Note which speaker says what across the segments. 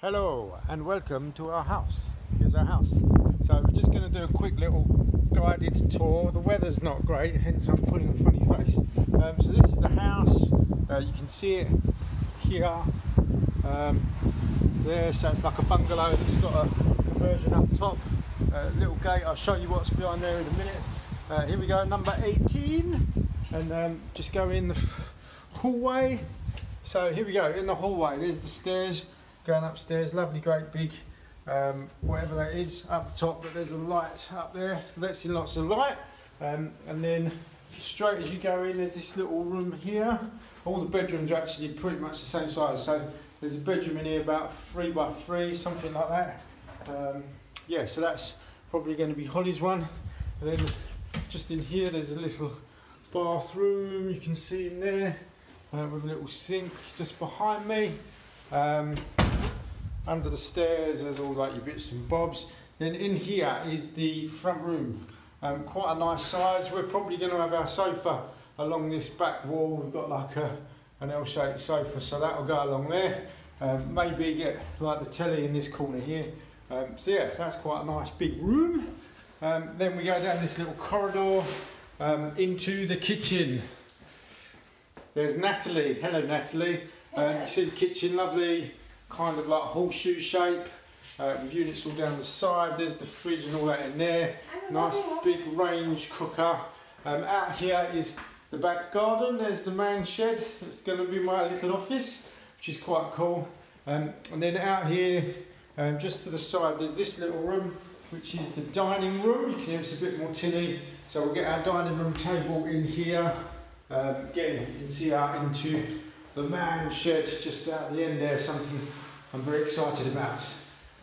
Speaker 1: Hello and welcome to our house. Here's our house. So we're just going to do a quick little guided tour. The weather's not great, hence I'm putting a funny face. Um, so this is the house. Uh, you can see it here. Um, there, so it's like a bungalow that's got a conversion up top. Uh, little gate. I'll show you what's behind there in a minute. Uh, here we go, number 18, and um, just go in the hallway. So here we go in the hallway. There's the stairs going upstairs. Lovely, great big, um, whatever that is up the top. But there's a light up there. Lets in lots of light. Um, and then straight as you go in, there's this little room here. All the bedrooms are actually pretty much the same size. So there's a bedroom in here about three by three, something like that. Um, yeah, so that's probably going to be Holly's one. And then just in here, there's a little bathroom you can see in there uh, with a little sink just behind me. Um, under the stairs, there's all like your bits and bobs. Then in here is the front room. Um, quite a nice size. We're probably going to have our sofa along this back wall. We've got like a, an L-shaped sofa, so that'll go along there. Um, maybe get like the telly in this corner here. Um, so yeah, that's quite a nice big room. Um, then we go down this little corridor um, into the kitchen. There's Natalie. Hello, Natalie. Um, you see the kitchen, lovely, kind of like horseshoe shape. Uh, with units all down the side. There's the fridge and all that in there. Nice big range cooker. Um, out here is the back garden. There's the man shed. It's going to be my little office, which is quite cool. Um, and then out here, um, just to the side, there's this little room, which is the dining room. You can hear it's a bit more tinny. So we'll get our dining room table in here. Um, again, you can see out into the man shed just out the end there, something I'm very excited about.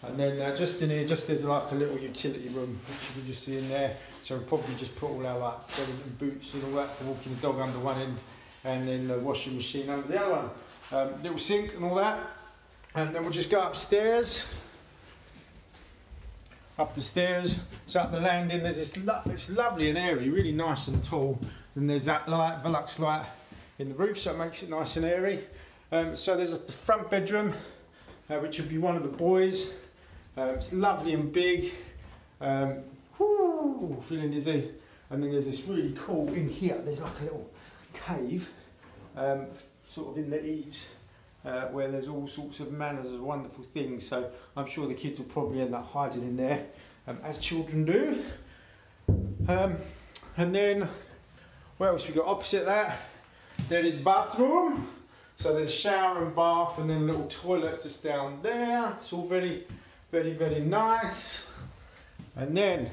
Speaker 1: And then uh, just in here, just there's like a little utility room, which you can just see in there. So we'll probably just put all our like boots and all that for walking the dog under one end, and then the washing machine under the other one. Um, little sink and all that. And then we'll just go upstairs. Up the stairs, so up the landing, there's this lo- it's lovely and airy, really nice and tall. And there's that light, Velux light in the roof, so it makes it nice and airy. Um, so there's the front bedroom, uh, which would be one of the boys. Um, it's lovely and big. Um, whoo, feeling dizzy. And then there's this really cool in here. There's like a little cave, um, sort of in the eaves, uh, where there's all sorts of manners of wonderful things. So I'm sure the kids will probably end up hiding in there, um, as children do. Um, and then, what else we got opposite that? There is bathroom. So there's shower and bath, and then a little toilet just down there. It's all very, very, very nice. And then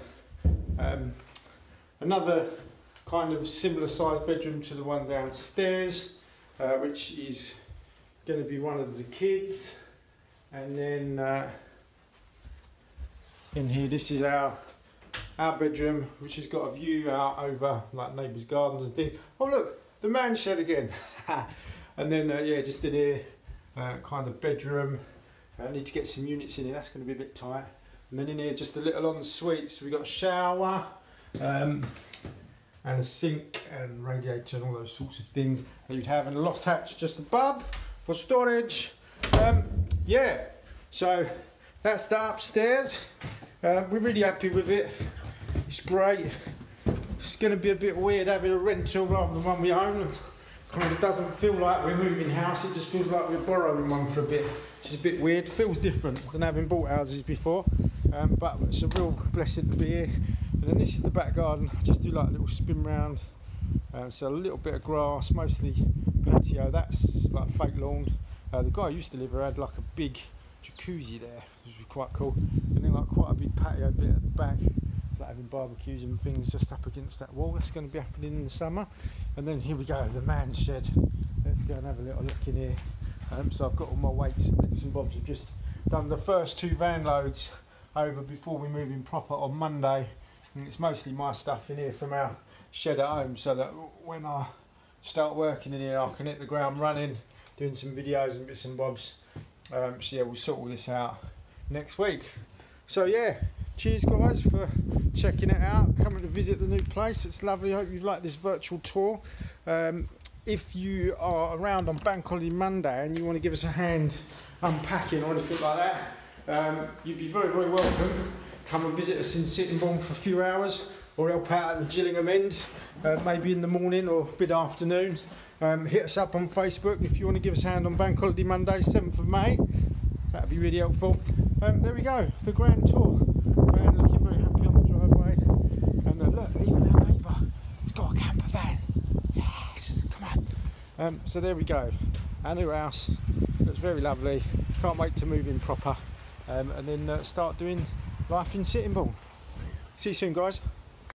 Speaker 1: um, another kind of similar sized bedroom to the one downstairs, uh, which is going to be one of the kids. And then uh, in here, this is our our bedroom, which has got a view out over like neighbours' gardens and things. Oh look, the man shed again. and then uh, yeah, just in here, uh, kind of bedroom. I need to get some units in here. That's going to be a bit tight. And then in here, just a little ensuite. So we got a shower, um, and a sink and radiator and all those sorts of things that you'd have, and a loft hatch just above for storage. Um, yeah. So that's the upstairs. Uh, we're really happy with it. It's great. It's going to be a bit weird having a rental rather than one we own. Kind of doesn't feel like we're moving house. It just feels like we're borrowing one for a bit. Which is a bit weird. Feels different than having bought houses before. Um, but it's a real blessing to be here. And then this is the back garden. I just do like a little spin round. Uh, so a little bit of grass, mostly patio. That's like fake lawn. Uh, the guy I used to live here had like a big jacuzzi there, which was quite cool. And then like quite a big patio bit at the back, having barbecues and things just up against that wall. That's going to be happening in the summer. And then here we go, the man shed. Let's go and have a little look in here. Um, so I've got all my weights and bits and bobs. I've just done the first two van loads over before we move in proper on Monday. And it's mostly my stuff in here from our shed at home, so that when I start working in here, I can hit the ground running, doing some videos and bits and bobs. Um, so yeah, we'll sort all this out next week. So yeah, cheers guys for checking it out, coming to visit the new place. It's lovely. I Hope you've liked this virtual tour. Um, if you are around on Bank Holiday Monday and you want to give us a hand unpacking or anything like that, um, you'd be very, very welcome. Come and visit us in Sittingbourne for a few hours or help out at the Gillingham end, uh, maybe in the morning or mid afternoon. Um, hit us up on Facebook if you want to give us a hand on Bank Holiday Monday, 7th of May. That'd be really helpful. Um, there we go, the grand tour. Van looking very happy on the driveway. And uh, look, even our neighbour has got a camper van. Yes, come on. Um, so there we go. Our new house looks very lovely. Can't wait to move in proper um, and then uh, start doing life in Sittingbourne. See you soon, guys.